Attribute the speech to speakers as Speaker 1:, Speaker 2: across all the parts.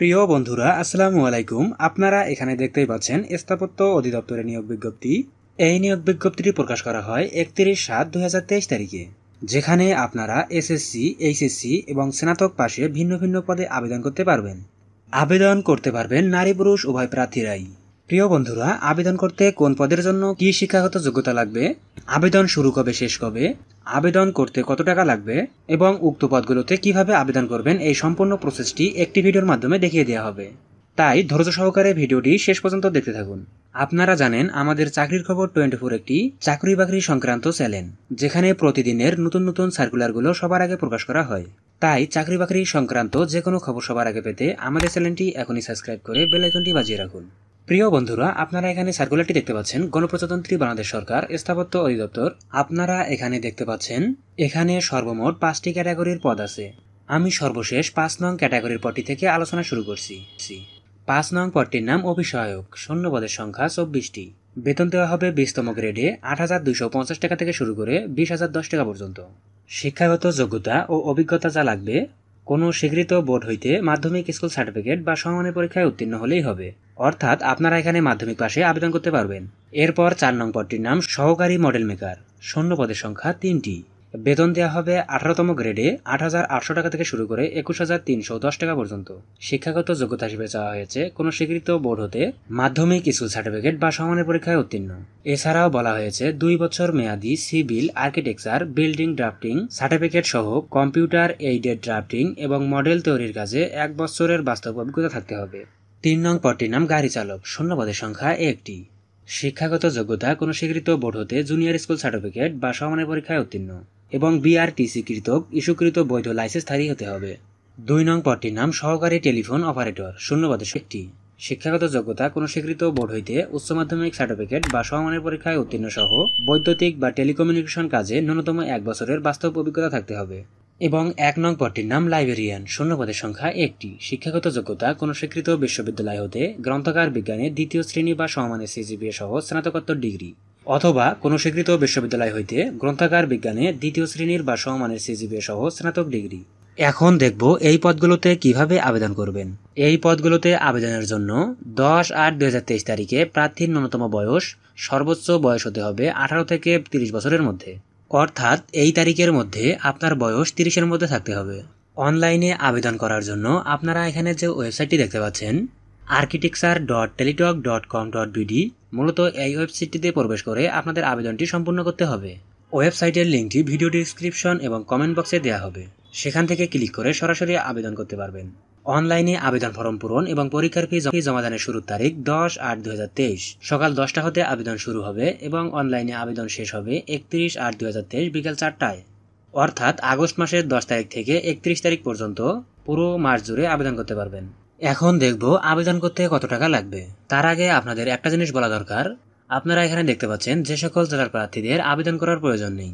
Speaker 1: প্রিয় বন্ধুরা, আসসালামু আলাইকুম। আপনারা এখানে দেখতেই পাচ্ছেন স্থাপত্য অধিদপ্তরের নিয়োগ বিজ্ঞপ্তি। এই নিয়োগ বিজ্ঞপ্তিটি প্রকাশ করা হয় একত্রিশ সাত দুই তারিখে, যেখানে আপনারা এসএসসি, এইচএসসি এবং স্নাতক পাশে ভিন্ন ভিন্ন পদে আবেদন করতে পারবেন। আবেদন করতে পারবেন নারী পুরুষ উভয় প্রার্থীরাই। প্রিয় বন্ধুরা, আবেদন করতে কোন পদের জন্য কি শিক্ষাগত যোগ্যতা লাগবে? আবেদন শুরু কবে, শেষ কবে? আবেদন করতে কত টাকা লাগবে? এবং উক্ত পদগুলোতে কীভাবে আবেদন করবেন? এই সম্পূর্ণ প্রসেসটি একটি ভিডিওর মাধ্যমে দেখিয়ে দেওয়া হবে। তাই ধৈর্য সহকারে ভিডিওটি শেষ পর্যন্ত দেখতে থাকুন। আপনারা জানেন, আমাদের চাকরির খবর টোয়েন্টি ফোর একটি চাকরি বাকরি সংক্রান্ত চ্যানেল, যেখানে প্রতিদিনের নতুন নতুন সার্কুলারগুলো সবার আগে প্রকাশ করা হয়। তাই চাকরি বাকরি সংক্রান্ত যে কোনো খবর সবার আগে পেতে আমাদের চ্যানেলটি এখনই সাবস্ক্রাইব করে বেলাইকনটি বাজিয়ে রাখুন। প্রিয় বন্ধুরা, আপনারা এখানে সার্কুলারটি দেখতে পাচ্ছেন। গণপ্রজাতন্ত্রী বাংলাদেশ সরকার, স্থাপত্য অধিদপ্তর। আপনারা এখানে দেখতে পাচ্ছেন, এখানে সর্বমোট পাঁচটি ক্যাটাগরির পদ আছে। আমি সর্বশেষ পাঁচ নং ক্যাটাগরির পদটি থেকে আলোচনা শুরু করছি। পাঁচ নং পদটির নাম অভিসহায়ক শূন্য পদের সংখ্যা চব্বিশটি। বেতন দেওয়া হবে বিশতম গ্রেডে আট হাজার দুইশো পঞ্চাশ টাকা থেকে শুরু করে বিশ হাজার দশ টাকা পর্যন্ত। শিক্ষাগত যোগ্যতা ও অভিজ্ঞতা যা লাগবে কোনো স্বীকৃত বোর্ড হইতে মাধ্যমিক স্কুল সার্টিফিকেট বা সমমানের পরীক্ষায় উত্তীর্ণ হলেই হবে। অর্থাৎ আপনারা এখানে মাধ্যমিক পাশে আবেদন করতে পারবেন। এরপর চার নং পদটির নাম সহকারী মডেল মেকার। শূন্য পদের সংখ্যা তিনটি। বেতন দেওয়া হবে আঠারোতম গ্রেডে আট হাজার আটশো টাকা থেকে শুরু করে একুশ হাজার তিনশো দশ টাকা পর্যন্ত। শিক্ষাগত যোগ্যতা হিসেবে চাওয়া হয়েছে কোনো স্বীকৃত বোর্ড হতে মাধ্যমিক স্কুল সার্টিফিকেট বা সমানের পরীক্ষায় উত্তীর্ণ। এছাড়াও বলা হয়েছে দুই বছর মেয়াদি civil architecture, building drafting certificate সহ কম্পিউটার এইডেড ড্রাফটিং এবং মডেল তৈরির কাজে এক বছরের বাস্তব অভিজ্ঞতা থাকতে হবে। তিন নং পদটির নাম গাড়ি চালক, শূন্য পদের সংখ্যা একটি। শিক্ষাগত যোগ্যতা কোনো স্বীকৃত বোর্ড হতে জুনিয়র স্কুল সার্টিফিকেট বা সমানের পরীক্ষায় উত্তীর্ণ। এবং বিআরটিসি কৃত ইস্যুকৃত বৈধ লাইসেন্সধারী হতে হবে। দুই নং পদটির নাম, সহকারী টেলিফোন অপারেটর শূন্য পদে একটি। শিক্ষাগত যোগ্যতা, কোনো স্বীকৃত বোর্ড হইতে উচ্চ মাধ্যমিক সার্টিফিকেট বা সমমানের পরীক্ষায় উত্তীর্ণ সহ বৈদ্যুতিক বা টেলিকমিউনিকেশন কাজে ন্যূনতম এক বছরের বাস্তব অভিজ্ঞতা থাকতে হবে। এবং এক নং পদটির নাম, লাইব্রেরিয়ান শূন্য পদের সংখ্যা একটি। শিক্ষাগত যোগ্যতা, কোনো স্বীকৃত বিশ্ববিদ্যালয় হতে গ্রন্থকার বিজ্ঞানে দ্বিতীয় শ্রেণি বা সমমানের সিজিপিএ সহ স্নাতকোত্তর ডিগ্রি। অথবা কোনো স্বীকৃত বিশ্ববিদ্যালয় হইতে গ্রন্থাগার বিজ্ঞানে দ্বিতীয় শ্রেণির বা সমমানের সিজিপিএ সহ স্নাতক ডিগ্রি। এখন দেখব এই পদগুলোতে কীভাবে আবেদন করবেন। এই পদগুলোতে আবেদনের জন্য দশ আট দুই হাজার তেইশ তারিখে প্রার্থীর ন্যূনতম বয়স সর্বোচ্চ বয়স হতে হবে আঠারো থেকে তিরিশ বছরের মধ্যে। অর্থাৎ এই তারিখের মধ্যে আপনার বয়স তিরিশের মধ্যে থাকতে হবে। অনলাইনে আবেদন করার জন্য আপনারা এখানে যে ওয়েবসাইটটি দেখতে পাচ্ছেন architecture dot Teletalk dot com dot BD মূলত এই ওয়েবসাইটটিতে প্রবেশ করে আপনাদের আবেদনটি সম্পূর্ণ করতে হবে। ওয়েবসাইটের লিঙ্কটি ভিডিও ডিসক্রিপশন এবং কমেন্ট বক্সে দেওয়া হবে। সেখান থেকে ক্লিক করে সরাসরি আবেদন করতে পারবেন। অনলাইনে আবেদন ফর্ম পূরণ এবং পরীক্ষার ফি জমাদানের শুরুর তারিখ দশ আট দু সকাল দশটা হতে আবেদন শুরু হবে এবং অনলাইনে আবেদন শেষ হবে একত্রিশ আট দু বিকাল চারটায়। অর্থাৎ আগস্ট মাসের দশ তারিখ থেকে একত্রিশ তারিখ পর্যন্ত পুরো মাস জুড়ে আবেদন করতে পারবেন। এখন দেখব আবেদন করতে কত টাকা লাগবে। তার আগে আপনাদের একটা জিনিস বলা দরকার। আপনারা এখানে দেখতে পাচ্ছেন যে সকল জেলার প্রার্থীদের আবেদন করার প্রয়োজন নেই।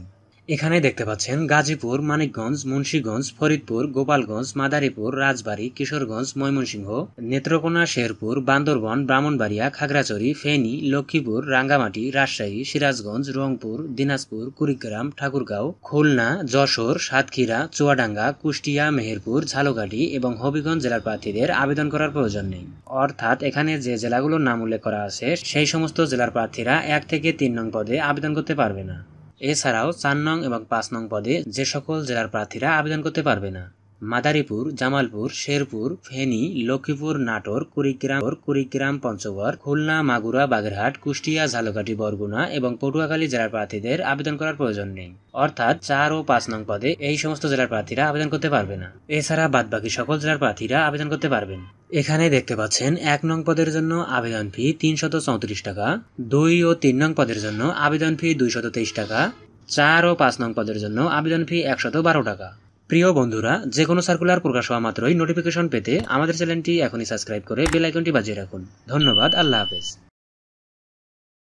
Speaker 1: এখানে দেখতে পাচ্ছেন গাজীপুর, মানিকগঞ্জ, মুন্সীগঞ্জ, ফরিদপুর, গোপালগঞ্জ, মাদারীপুর, রাজবাড়ী, কিশোরগঞ্জ, ময়মনসিংহ, নেত্রকোনা, শেরপুর, বান্দরবন, ব্রাহ্মণবাড়িয়া, খাগড়াছড়ি, ফেনী, লক্ষ্মীপুর, রাঙ্গামাটি, রাজশাহী, সিরাজগঞ্জ, রংপুর, দিনাজপুর, কুড়িগ্রাম, ঠাকুরগাঁও, খুলনা, যশোর, সাতক্ষীরা, চুয়াডাঙ্গা, কুষ্টিয়া, মেহেরপুর, ঝালকাঠি এবং হবিগঞ্জ জেলার প্রার্থীদের আবেদন করার প্রয়োজন নেই। অর্থাৎ এখানে যে জেলাগুলোর নাম উল্লেখ করা আছে, সেই সমস্ত জেলার প্রার্থীরা এক থেকে তিন নং পদে আবেদন করতে পারবে না। এছাড়াও চার নং এবং পাঁচ নং পদে যে সকল জেলার প্রার্থীরা আবেদন করতে পারবে না। মাদারীপুর, জামালপুর, শেরপুর, ফেনী, লক্ষ্মীপুর, নাটোর, কুড়িগ্রাম কুড়িগ্রাম, পঞ্চগড়, খুলনা, মাগুরা, বাগেরহাট, কুষ্টিয়া, ঝালকাঠি, বরগুনা এবং পটুয়াখালী জেলার প্রার্থীদের আবেদন করার প্রয়োজন নেই। অর্থাৎ চার ও পাঁচ নং পদে এই সমস্ত জেলার প্রার্থীরা আবেদন করতে পারবে না। এছাড়া বাদবাকি সকল জেলার প্রার্থীরা আবেদন করতে পারবেন। এখানে দেখতে পাচ্ছেন এক নং পদের জন্য আবেদন ফি তিনশত চৌত্রিশ টাকা, দুই ও তিন নং পদের জন্য আবেদন ফি দুইশত তেইশ টাকা, চার ও পাঁচ নং পদের জন্য আবেদন ফি একশত বারো টাকা। প্রিয় বন্ধুরা যে কোনো সার্কুলার প্রকাশ হওয়া মাত্রই নোটিফিকেশন পেতে আমাদের চ্যানেলটি এখনই সাবস্ক্রাইব করে বেল আইকনটি বাজিয়ে রাখুন। ধন্যবাদ, আল্লাহ হাফেজ।